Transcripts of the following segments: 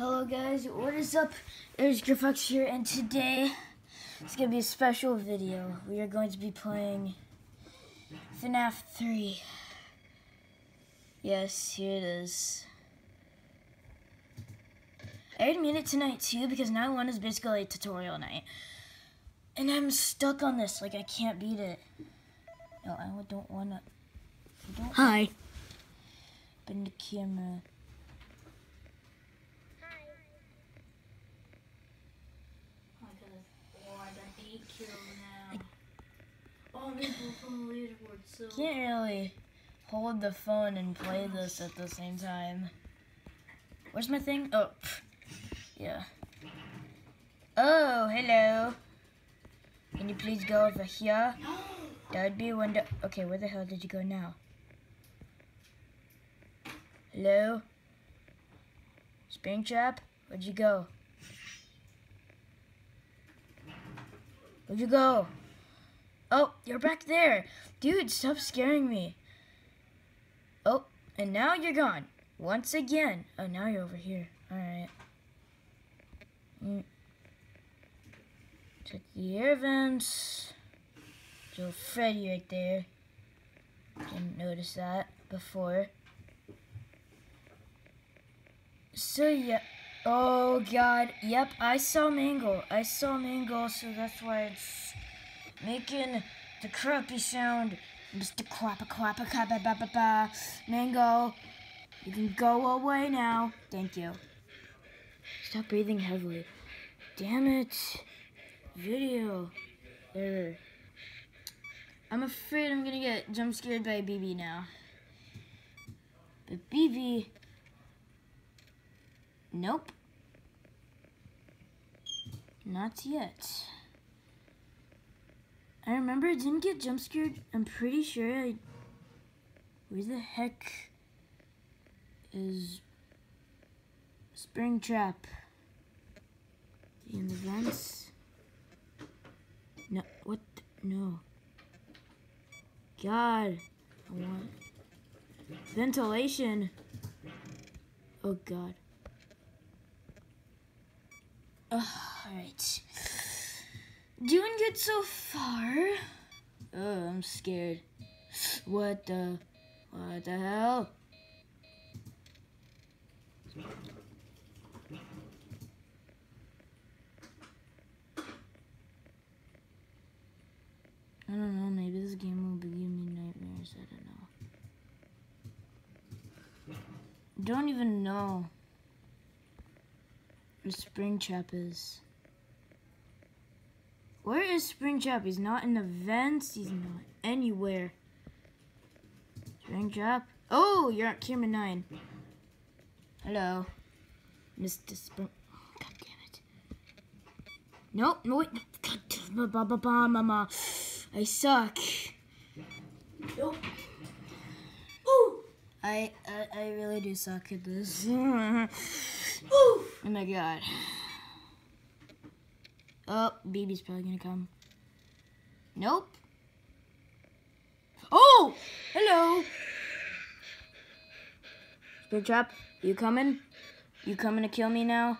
Hello guys, what is up? It's Griffox here and today it's going to be a special video. We are going to be playing FNAF 3. Yes, here it is. I already made it tonight too because night one is basically a tutorial night. And I'm stuck on this, like I can't beat it. No, I don't want to. Hi. Bend the camera. Can't really hold the phone and play this at the same time. Where's my thing? Oh, pff. yeah. Oh, hello. Can you please go over here? That would be window. Okay, where the hell did you go now? Hello? Springtrap? Where'd you go? Where'd you go? Oh, you're back there. Dude, stop scaring me. Oh, and now you're gone. Once again. Oh, now you're over here. Alright. Mm. Check the air vents. Joe Freddy right there. Didn't notice that before. So, yeah. Oh, God. Yep, I saw Mangle. I saw Mangle, so that's why it's making the crappy sound. Mr. Quappa Quappa Quappa Ba Ba Ba. Mangle, you can go away now. Thank you. Stop breathing heavily. Damn it. Video. There. I'm afraid I'm gonna get jump scared by BB now. But BB. Nope. Not yet. I remember I didn't get jump scared. I'm pretty sure I... Where the heck is Springtrap? In the vents? No, what? No. God, I want ventilation. Oh God. All right. Doing good so far. Oh, I'm scared. What the? What the hell? I don't know, maybe this game will give me nightmares, I don't know. Don't even know where Springtrap is. Where is Springtrap? He's not in the vents. He's not anywhere. Springtrap. Oh, you're at camera 9. Hello. Mr. Spring... God damn it. Nope, no, wait. God. I suck. Nope. Ooh. I, I, I really do suck at this. Oh my god. Oh, BB's probably gonna come. Nope. Oh! Hello! Springtrap, you coming? You coming to kill me now?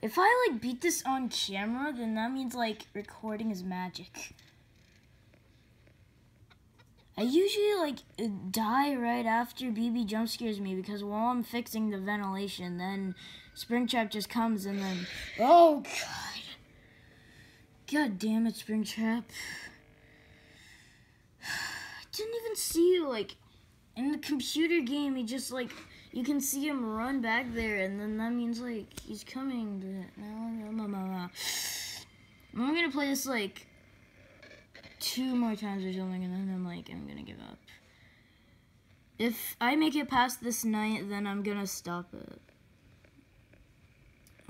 If I, like, beat this on camera, then that means, like, recording is magic. I usually, like, die right after BB jump scares me because while I'm fixing the ventilation, then Springtrap just comes and then, oh god. God damn it, Springtrap. I didn't even see you, like, in the computer game, he just, like, you can see him run back there, and then that means, like, he's coming. I'm gonna play this, like, two more times or something, and then I'm like, I'm gonna give up. If I make it past this night, then I'm gonna stop it.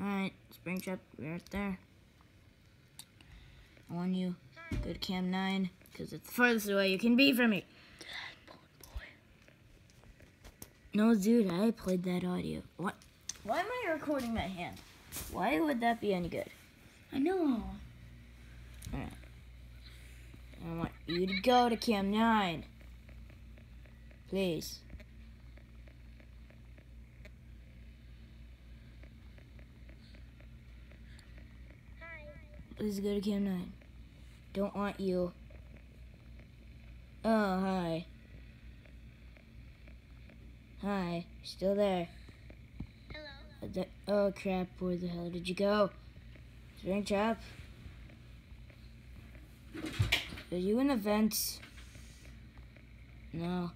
Alright, Springtrap, right there. I want you. Good cam 9, because it's the farthest away you can be from me. No, dude, I played that audio. What? Why am I recording my hand? Why would that be any good? I know. Alright. I want you to go to cam 9. Please. Please go to Cam 9. Don't want you. Oh, hi. Hi. Still there. Hello. Oh, crap. Where the hell did you go? Spring Trap? Are you in the vents? No.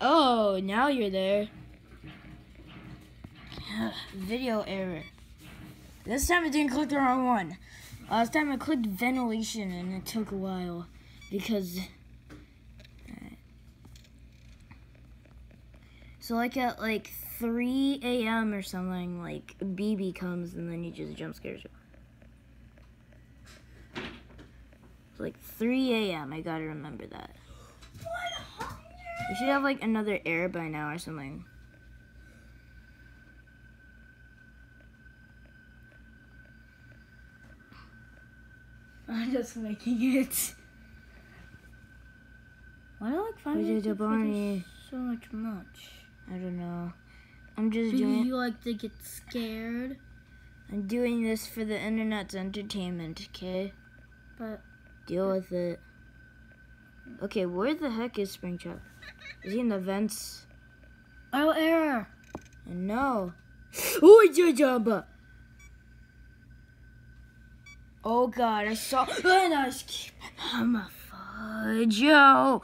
Oh, now you're there. Video error. This time I didn't click the wrong one. Last time I clicked ventilation and it took a while because. So like at like 3 a.m. or something, like BB comes and then he just jump scares you. It's like 3 a.m. I gotta remember that. We should have like another air by now or something. I'm just making it. Why do I like did a Barney. so much much? I don't know. I'm just Do doing. you like to get scared? I'm doing this for the internet's entertainment. Okay. But Deal with it. Okay, where the heck is Springtrap? Is he in the vents? oh error! No. Oh, jump! Oh God, I saw. And I keeping. I'm a fudge, yo.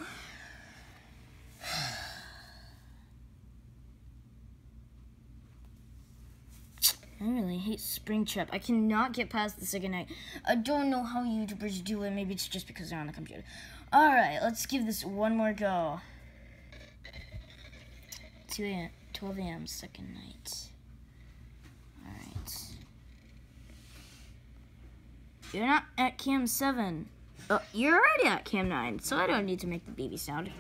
I really hate Spring Springtrap. I cannot get past the second night. I don't know how YouTubers do it. Maybe it's just because they're on the computer. All right, let's give this one more go. 2 a.m. 12 a.m. second night. Alright. You're not at cam 7. Oh, you're already at cam 9, so I don't need to make the baby sound.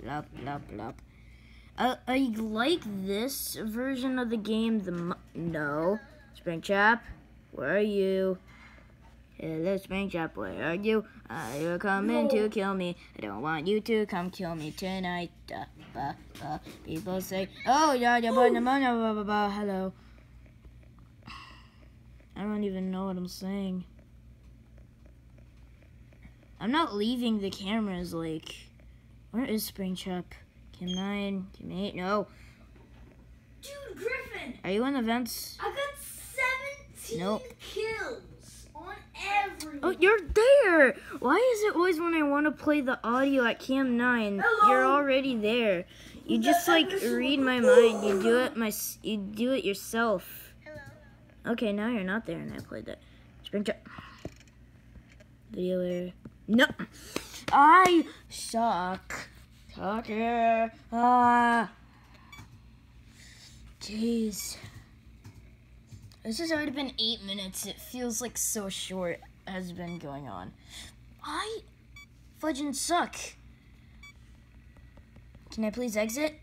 Blup, blup, blup. I, uh, I uh, like this version of the game the No. Springtrap, where are you? Hello, Springtrap, where are you? Uh, are you coming to kill me? I don't want you to come kill me tonight. Ba, ba. People say, oh, yeah, yeah, ba, na, ba, na, ba, ba, ba. hello. I don't even know what I'm saying. I'm not leaving the cameras, like, where is Springtrap? Cam 9, Cam 8, no. Dude, Griffin! Are you in the vents? I got 17 Nope. kills on everyone. Oh, you're there! Why is it always when I want to play the audio at Cam 9, you're already there? You just like read my mind. You do it my you do it yourself. Okay, now you're not there and I played that. Spring trap. Video error. No. I suck. Talker. Ah. Jeez. This has already been eight minutes. It feels like so short has been going on. I fudging suck. Can I please exit?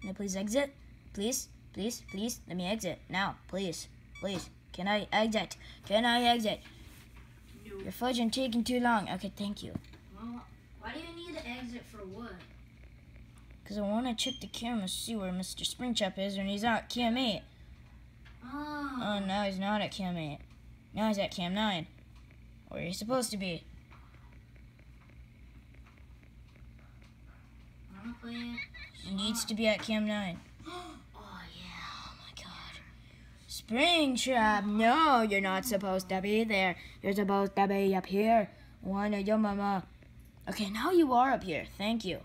Can I please exit? Please, please, please, let me exit now, please, please. Can I exit? Can I exit? You're fudging taking too long. Okay, thank you. Why do you need to exit for what? Because I want to check the camera, to see where Mr. Springtrap is, and he's not Cam 8. Oh, Oh, now he's not at Cam 8. Now he's at Cam 9. Where he's supposed to be. He needs to be at Cam 9. Oh yeah. Oh my god. Springtrap, no, you're not supposed to be there. You're supposed to be up here. One of your mama. Okay, now you are up here. Thank you.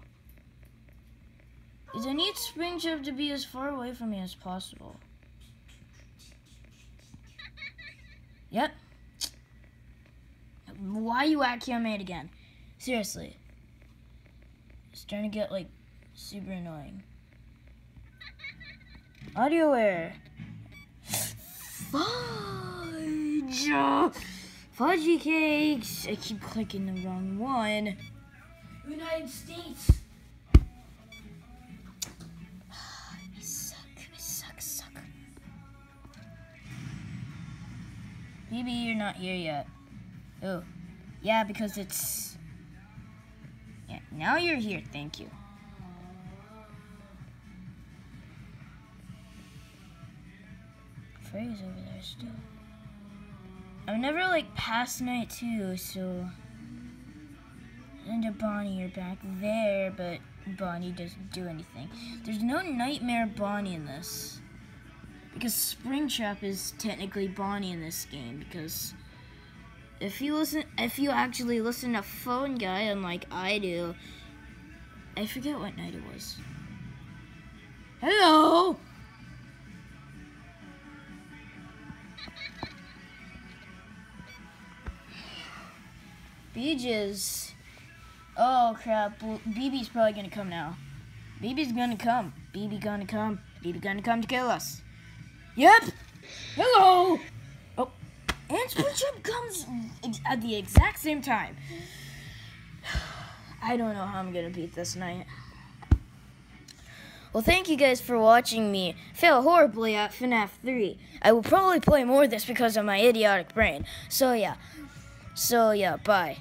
I need Springtrap to be as far away from me as possible. Yep. Why you at 8 again? Seriously. It's starting to get, like, super annoying. Audio error. Fudge! Fudgy cakes! I keep clicking the wrong one. United States. I suck. I suck, suck. Maybe you're not here yet. Oh. Yeah, because it's. Yeah, now you're here. Thank you. Frey's over there still. I've never like passed night two, so and Bonnie are back there, but Bonnie doesn't do anything. There's no Nightmare Bonnie in this. Because Springtrap is technically Bonnie in this game because if you listen if you actually listen to Phone Guy unlike I do, I forget what night it was. Hello. Beaches. Oh crap! BB's probably gonna come now. BB's gonna come. BB gonna come. BB gonna come to kill us. Yep. Hello. Oh, and Springtrap comes at the exact same time. I don't know how I'm gonna beat this night. Well, thank you guys for watching me fail horribly at FNAF 3. I will probably play more of this because of my idiotic brain. So yeah. So yeah, bye.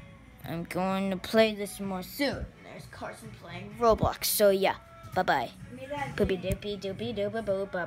I'm going to play this more soon. There's Carson playing Roblox. So yeah, bye bye. Poopy doopy doopy doopy boo bye bye.